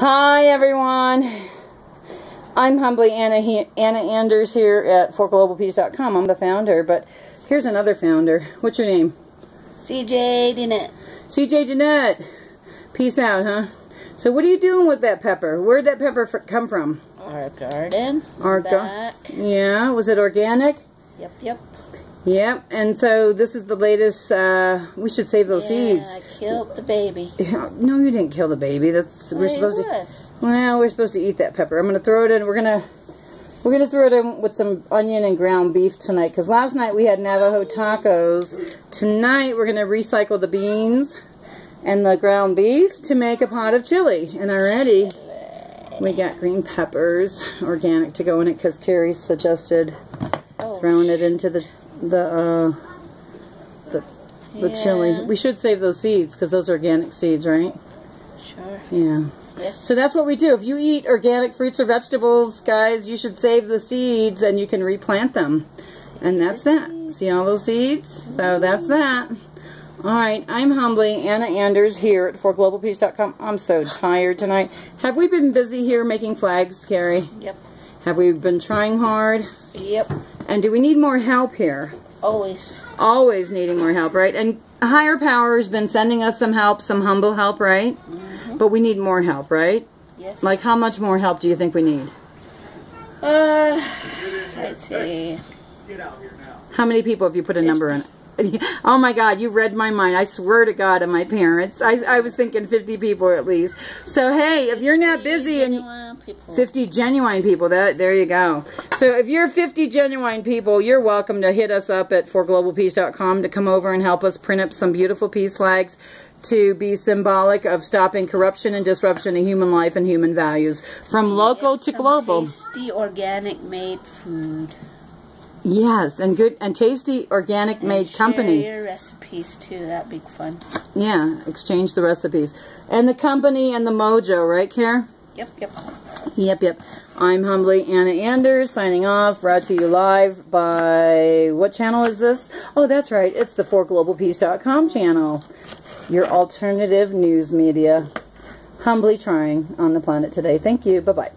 Hi everyone. I'm humbly Anna he Anna Anders here at forglobalpeace.com. I'm the founder, but here's another founder. What's your name? CJ Jeanette. CJ Jeanette. Peace out, huh? So what are you doing with that pepper? Where'd that pepper come from? Our garden. Our garden. Yeah. Was it organic? Yep. Yep. Yep, and so this is the latest, uh, we should save those yeah, seeds. I killed the baby. No, you didn't kill the baby. That's, we're supposed to, well, we're supposed to eat that pepper. I'm going to throw it in, we're going to, we're going to throw it in with some onion and ground beef tonight, because last night we had Navajo tacos. Tonight we're going to recycle the beans and the ground beef to make a pot of chili. And already we got green peppers, organic, to go in it, because Carrie suggested oh, throwing it into the the uh, the the yeah. chili. We should save those seeds because those are organic seeds, right? Sure. Yeah. Yes. So that's what we do. If you eat organic fruits or vegetables, guys, you should save the seeds and you can replant them. And that's that. See all those seeds? So that's that. All right, I'm humbly Anna Anders here at forglobalpeace.com. I'm so tired tonight. Have we been busy here making flags, Carrie? Yep. Have we been trying hard? Yep. And do we need more help here? Always. Always needing more help, right? And higher power has been sending us some help, some humble help, right? Mm -hmm. But we need more help, right? Yes. Like how much more help do you think we need? Uh, let's see. How many people have you put a number in? oh my God, you read my mind. I swear to God and my parents. I, I was thinking 50 people at least. So hey, if you're not busy and 50 genuine people, that there you go. So if you're 50 genuine people, you're welcome to hit us up at forglobalpeace.com to come over and help us print up some beautiful peace flags to be symbolic of stopping corruption and disruption of human life and human values from local to global. Tasty organic made food. Yes, and good and tasty organic and made share company. your recipes too. That'd be fun. Yeah, exchange the recipes. And the company and the mojo, right, Care? Yep, yep. Yep, yep. I'm humbly Anna Anders signing off, brought to you live by what channel is this? Oh, that's right. It's the forglobalpeace.com channel. Your alternative news media. Humbly trying on the planet today. Thank you. Bye-bye.